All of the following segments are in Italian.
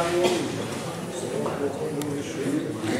当中，所有的天地水土。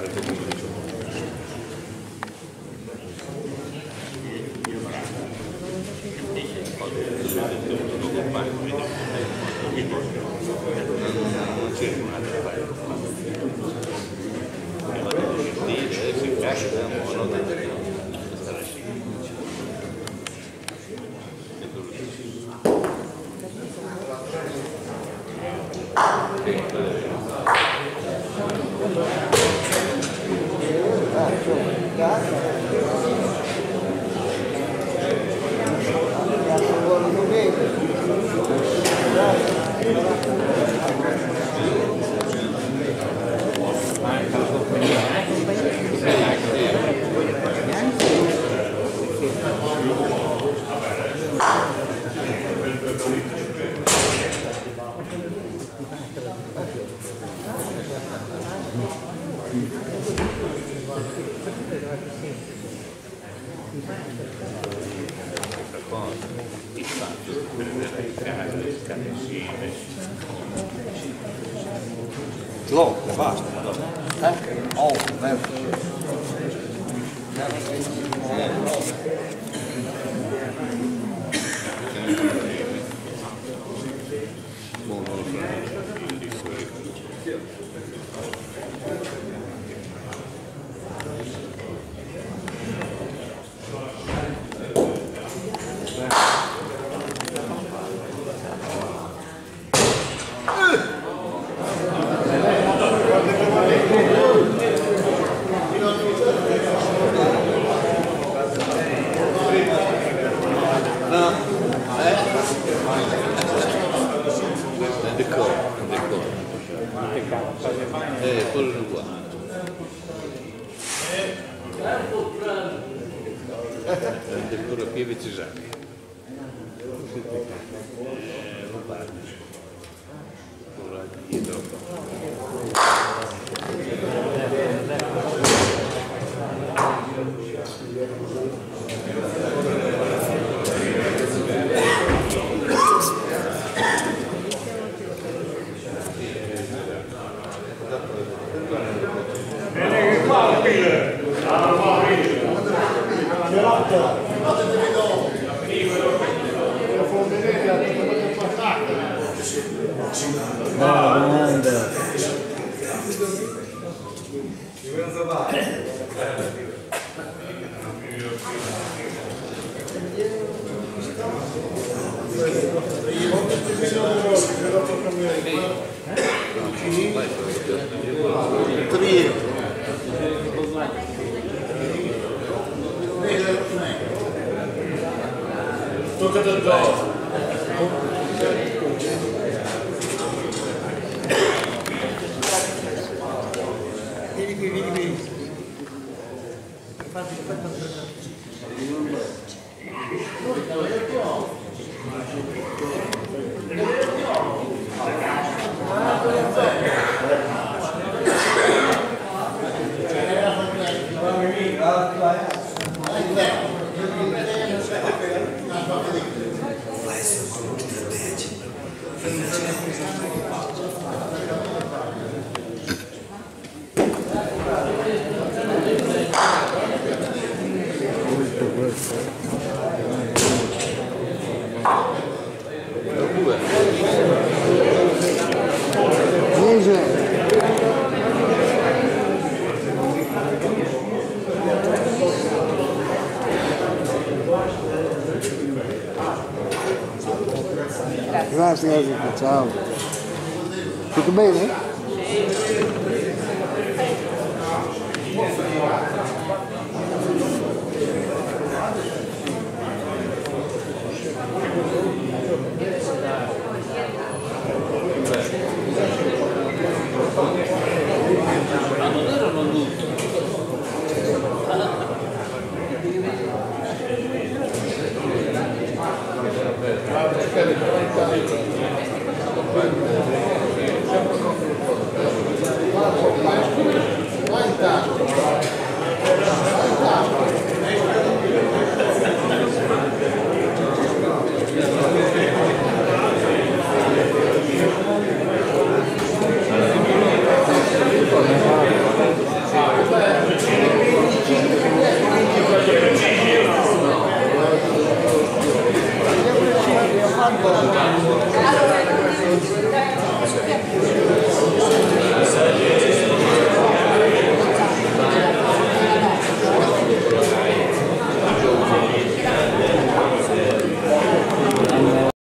sarebbe convinto. Loop, vast. Al, mensen. Thank. dell'Europia Vecesani. Thank you. ああなんだ Три. Tocca del gol. Vieni qui, vieni qui. Fatti, fatti, fatti. Né, Lógico, tchau. Tudo bem, né? Thank you. Thank you.